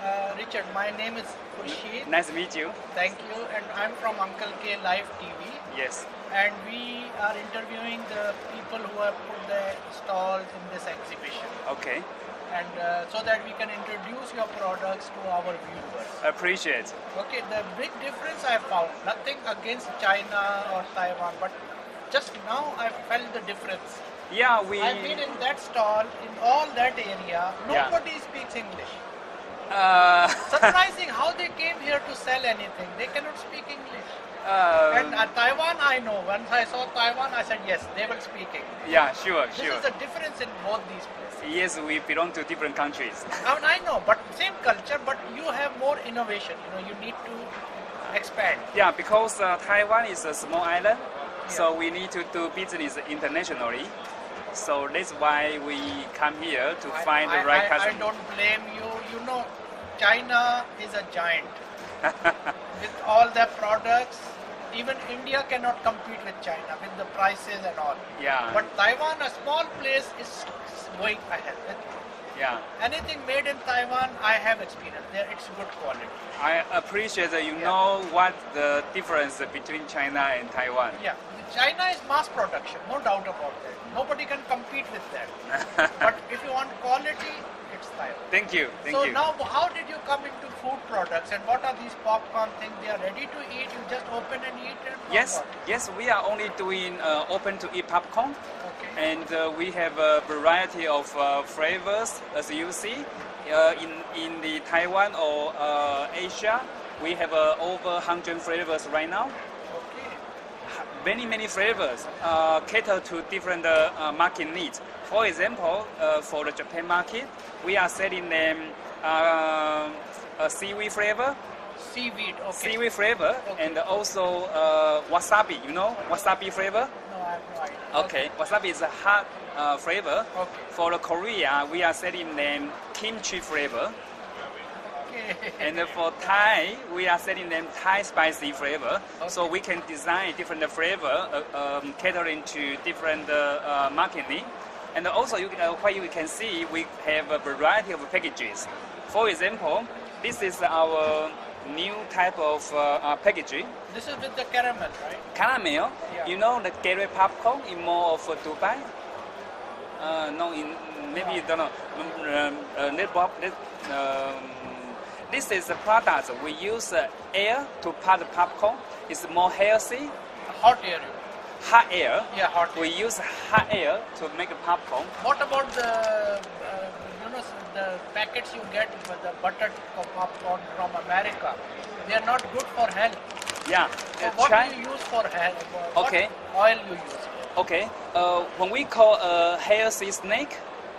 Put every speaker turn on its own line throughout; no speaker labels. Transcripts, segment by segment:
Uh, Richard, my name is Khurshid.
Nice to meet you.
Thank you. And I'm from Uncle K Live TV.
Yes.
And we are interviewing the people who have put their stalls in this exhibition.
Okay.
And uh, so that we can introduce your products to our viewers.
Appreciate.
Okay, the big difference I found, nothing against China or Taiwan, but just now I felt the difference.
Yeah, we.
I've been in that stall, in all that area,
Yeah.
nobody speaks English.
Uh,
Surprising how they came here to sell anything. They cannot speak English.
uh,
And uh, Taiwan, I know. Once I saw Taiwan, I said, yes, they will speak English.
yeah, sure,
This
sure.
is the difference in both these places.
Yes, we belong to different countries.
I, mean, I know, but same culture, but you have more innovation. You know, you need to expand.
Yeah, because uh, Taiwan is a small island, so we need to do business internationally. So that's why we come here to
I-
find
I,
the right
I, I don't blame you. You know, China is a giant. with all their products, even India cannot compete with China with the prices and all.
Yeah.
But Taiwan, a small place, is going ahead.
Yeah,
anything made in Taiwan, I have experience there. It's good quality.
I appreciate that you
Yeah.
know what the difference between China and Taiwan.
Yeah, China is mass production, no doubt about that. Nobody can compete with that. but if you want quality, Taiwan.
Thank you, thank
so
you.
now, how did you come into food products, and what are these popcorn things? They are ready to eat. You just open and eat or
Yes,
what?
yes, we are only doing uh, open to eat popcorn,
Okay.
and uh, we have a variety of uh, flavors as you see. Uh, in in the Taiwan or uh, Asia, we have uh, over 100 flavors right now. Many many flavors uh, cater to different uh, uh, market needs. For example, uh, for the Japan market, we are selling them uh, a seaweed flavor,
Seaweed. Okay.
seaweed flavor,
Okay.
and also uh, wasabi. You know wasabi flavor.
No, I have no idea.
Okay, wasabi is a hot uh, flavor.
Okay.
For the Korea, we are selling them kimchi flavor. and for Thai, we are selling them Thai spicy flavor. So we can design different flavor uh, um, catering to different uh, uh, market need. And also, you, uh, what you can see, we have a variety of packages. For example, this is our new type of uh, uh, packaging.
This is with the caramel, right?
Caramel,
Yeah.
you know the Garrett popcorn in more of uh, Dubai? Uh, no, in maybe you don't know. Um, uh, net pop- net, um, this is a product we use uh, air to put the popcorn. It's more healthy.
Hot air.
Hot air.
Yeah, hot air.
We use hot air to make a popcorn.
What about the, uh, you know, the packets you get with the buttered popcorn from America? They are not good for health.
Yeah.
So
uh,
what
try-
do you use for health? What
Okay.
oil you use?
Okay. Uh, when we call a healthy snake,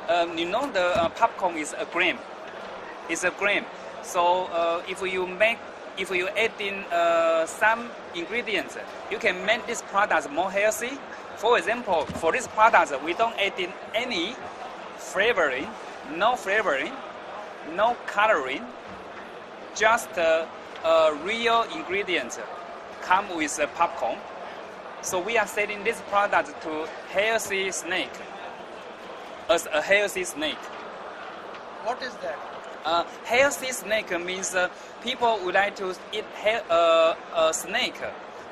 um, you know the uh, popcorn is a gram. It's a gram. So uh, if you make, if you add in uh, some ingredients, you can make this product more healthy. For example, for this product, we don't add in any flavoring, no flavoring, no coloring, just uh, uh, real ingredients come with popcorn. So we are selling this product to healthy snake as a healthy snake.
What is that?
Uh, healthy snake means uh, people would like to eat uh, a snake,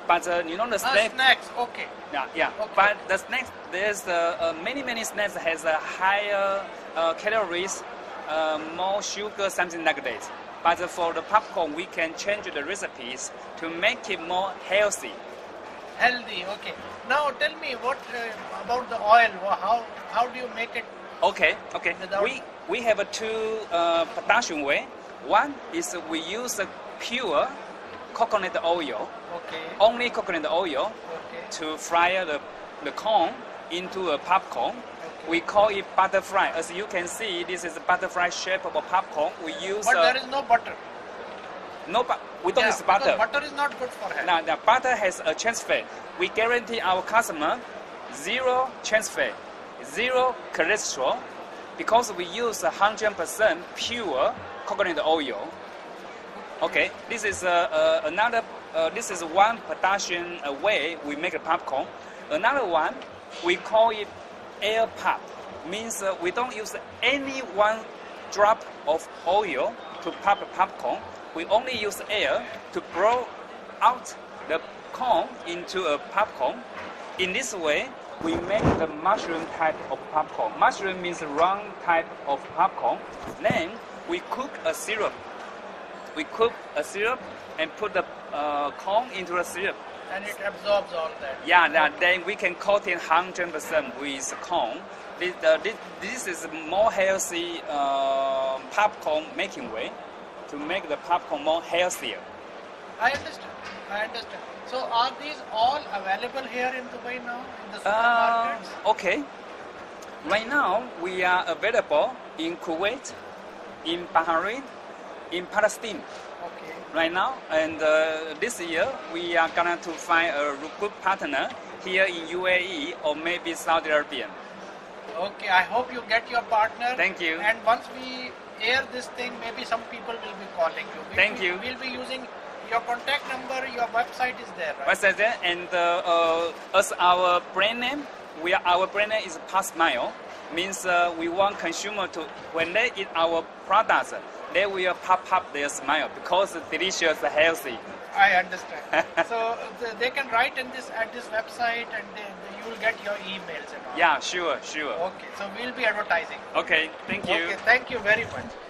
but uh, you know the
Ah,
snake.
snacks. Okay.
Yeah, yeah.
Okay.
But the snacks, there's uh, uh, many many snacks has a higher uh, calories, uh, more sugar, something like that. But for the popcorn, we can change the recipes to make it more healthy.
Healthy. Okay. Now tell me what uh, about the oil? How how do you make it?
Okay, okay. We we have a two uh, production way. One is we use a pure coconut oil,
Okay.
only coconut oil,
Okay.
to fry the, the corn into a popcorn.
Okay.
We call it butterfly. As you can see, this is a butterfly shape of a popcorn. We use
But there is no butter.
no, we don't
Yeah,
use butter.
butter is not good for health.
Now, the butter has a trans fat. We guarantee our customer zero trans fat, zero cholesterol, because we use 100% pure coconut oil. Okay, this is uh, uh, another. Uh, this is one production uh, way we make a popcorn. Another one, we call it air pop. Means we don't use any one drop of oil to pop a popcorn. We only use air to blow out the corn into a popcorn. In this way, we make the mushroom type of popcorn. Mushroom means round type of popcorn. Then we cook a syrup. We cook a syrup and put the uh, corn into the syrup.
And it absorbs all that.
Yeah, that, then we can coat it 100% with corn. This, uh, this, this is more healthy uh, popcorn making way to make the popcorn more healthier.
I understand. I understand. So are these all available here in Dubai now in the
Uh,
supermarkets?
okay. Right now, we are available in Kuwait, in Bahrain, in Palestine.
okay.
Right now, and uh, this year, we are gonna to find a good partner here in UAE or maybe Saudi Arabia.
Okay. I hope you get your partner.
Thank you.
And once we air this thing, maybe some people will be calling you. We'll
Thank
be,
you.
We'll be using your contact number. Your website is there, right?
What's that? And uh, uh, as our brand name, we are, our brand name is Pop Smile. Means uh, we want consumer to when they eat our products, they will pop up their smile because it's delicious, healthy.
I understand. so th- they can write in this at this website, and they, you will get your emails and all.
Yeah, sure, sure.
Okay. So we'll be advertising.
Okay, thank you.
Okay. Thank you very much.